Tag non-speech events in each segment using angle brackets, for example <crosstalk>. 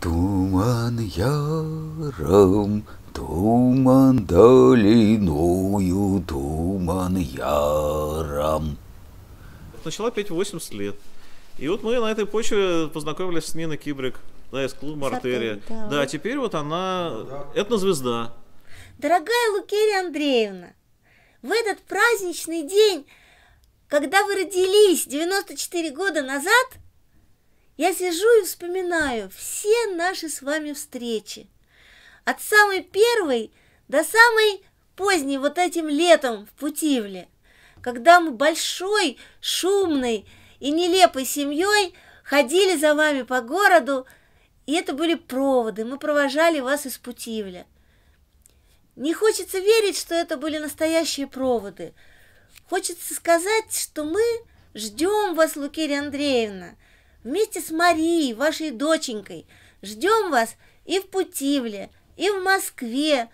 Туман яром, туман долиною, туман яром. Начала петь в 80 лет. И вот мы на этой почве познакомились с Ниной Кибрик, да, из клуба Артерия. да. Да, теперь вот она этнозвезда. Дорогая Лукерия Андреевна, в этот праздничный день, когда вы родились 94 года назад, я сижу и вспоминаю все наши с вами встречи. От самой первой до самой поздней вот этим летом в Путивле, когда мы большой, шумной и нелепой семьей ходили за вами по городу, и это были проводы, мы провожали вас из Путивля. Не хочется верить, что это были настоящие проводы. Хочется сказать, что мы ждем вас, Лукерия Андреевна, вместе с Марией, вашей доченькой. Ждем вас и в Путивле, и в Москве,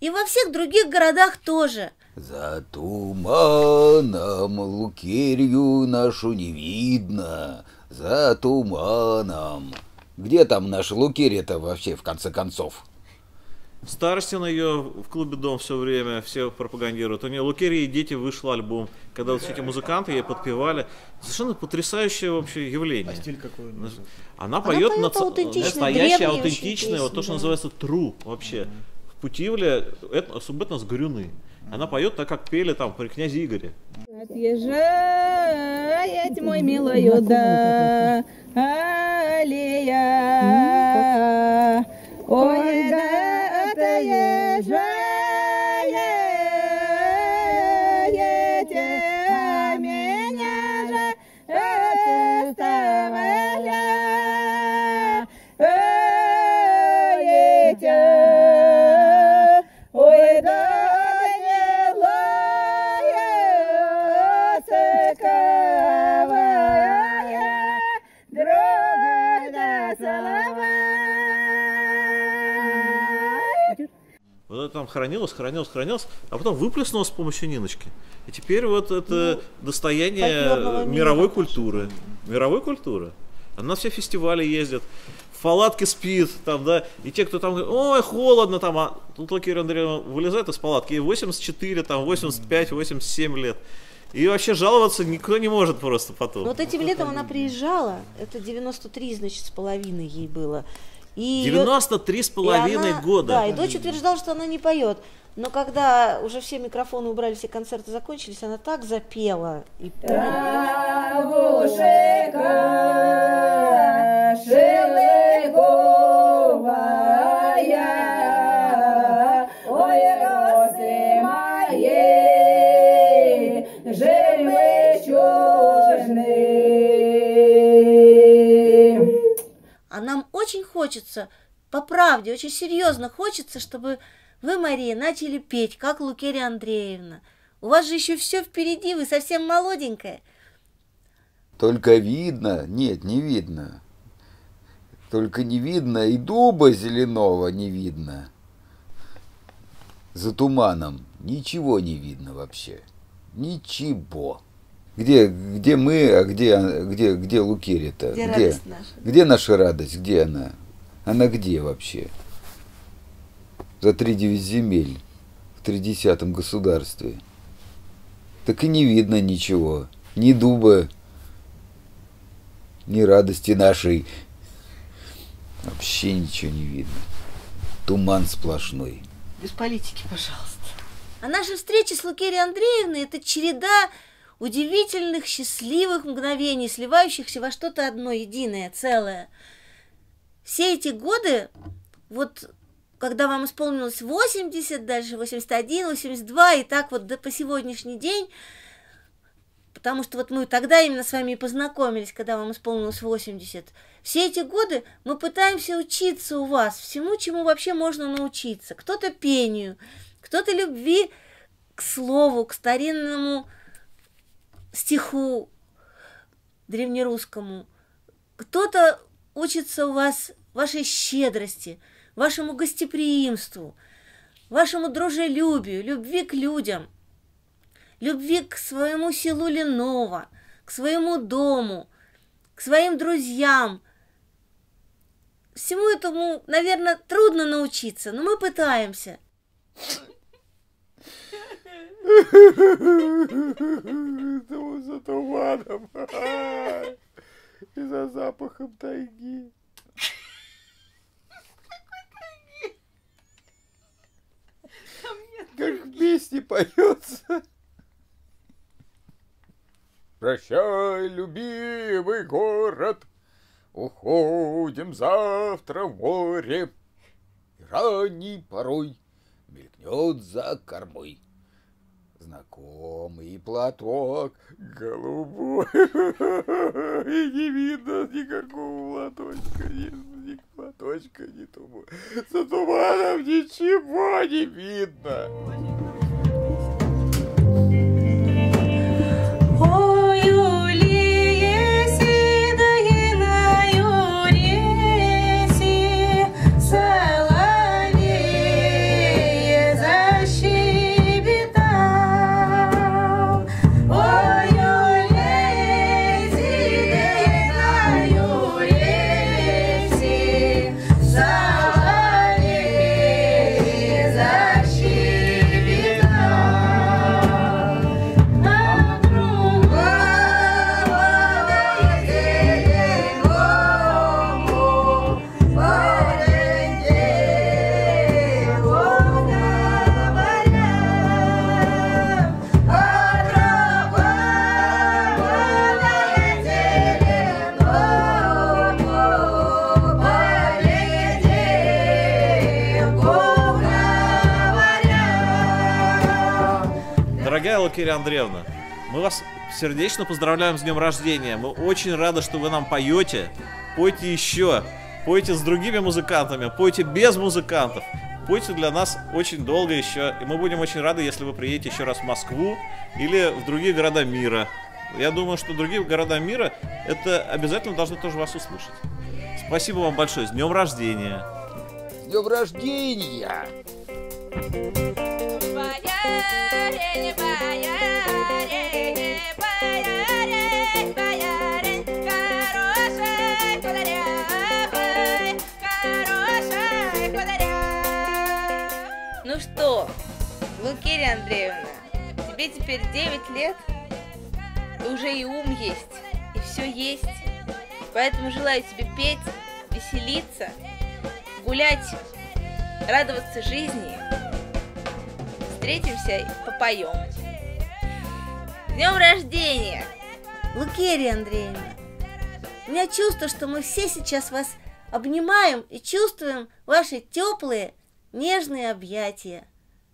и во всех других городах тоже. За туманом Лукерью нашу не видно, за туманом. Где там наша Лукерия-то вообще, в конце концов? Старостин ее в клубе Дом все время, все пропагандируют. У нее Лукерия и дети вышел альбом, когда вот все эти музыканты ей подпевали. Совершенно потрясающее вообще явление. А стиль какой? у нас? Она поет поет нац- аутентичные, настоящее, аутентичное, вот то, песни, что да. называется true вообще. В Путивле это особенно с горюны. Она поет так, как пели там при князе Игоре. Отъезжает мой милый да, алия. Ой, да Yeah. Там хранилось, хранилось, хранилось, а потом выплеснулось с помощью Ниночки. И теперь вот это достояние фольклорного мира мировой пошло. культуры. Мировой культуры. Она на все фестивали ездит, в палатке спит, там, да, и те, кто там говорит, ой, холодно, там, а тут Лукерья Андреевна вылезает из палатки, ей 84, там, 85, 87 лет. И вообще жаловаться никто не может просто потом. Но вот этим летом она приезжала, это 93, значит, с половиной ей было. И её- 93 с половиной года. Да, и дочь утверждала, что она не поет. Но когда уже все микрофоны убрали, все концерты закончились, она так запела. И Травушка хочется, по правде, очень серьезно хочется, чтобы вы, Мария, начали петь, как Лукерия Андреевна. У вас же еще все впереди, вы совсем молоденькая. Только видно, нет, не видно. Только не видно и дуба зеленого не видно. За туманом ничего не видно вообще. Ничего. Где, где мы, а где, где, где Лукерия-то? Где радость наша? Где наша радость? Где она? Она где вообще? За три девять земель в тридесятом государстве. Так и не видно ничего. Ни дуба, ни радости нашей. Вообще ничего не видно. Туман сплошной. Без политики, пожалуйста. А наша встреча с Лукерией Андреевной – это череда удивительных, счастливых мгновений, сливающихся во что-то одно, единое, целое. Все эти годы, вот когда вам исполнилось 80, дальше 81, 82, и так вот до по сегодняшний день, потому что вот мы тогда именно с вами и познакомились, когда вам исполнилось 80. Все эти годы мы пытаемся учиться у вас всему, чему вообще можно научиться. Кто-то пению, кто-то любви к слову, к старинному стиху древнерусскому. Кто-то учится у вас вашей щедрости, вашему гостеприимству, вашему дружелюбию, любви к людям, любви к своему селу Леново, к своему дому, к своим друзьям, всему этому, наверное, трудно научиться, но мы пытаемся. <laughs> Это за туманом <laughs> и за запахом тайги. Как в песне поется. Прощай, любимый город, Уходим завтра в море. И ранней порой мелькнет за кормой Знакомый платок голубой. <laughs> И не видно никакого платочка, ни, платочка, ни тумана. За туманом ничего не видно. Дорогая Лукерия Андреевна, мы вас сердечно поздравляем с днем рождения. Мы очень рады, что вы нам поете. Пойте еще. Пойте с другими музыкантами. Пойте без музыкантов. Пойте для нас очень долго еще. И мы будем очень рады, если вы приедете еще раз в Москву или в другие города мира. Я думаю, что другие города мира это обязательно должны тоже вас услышать. Спасибо вам большое. С днем рождения. С днем рождения! Ну что, Лукерия Андреевна, тебе теперь 9 лет, и уже и ум есть, и все есть. Поэтому желаю тебе петь, веселиться, гулять, радоваться жизни. Встретимся и попоем. С Днем рождения! Лукерия Андреевна, у меня чувство, что мы все сейчас вас обнимаем и чувствуем ваши теплые, нежные объятия.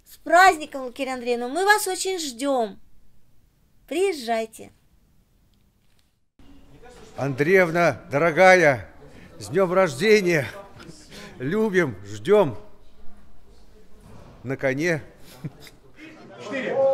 С праздником, Лукерия Андреевна, мы вас очень ждем. Приезжайте. Андреевна, дорогая, с днем рождения! Любим, ждем. На коне. Четыре.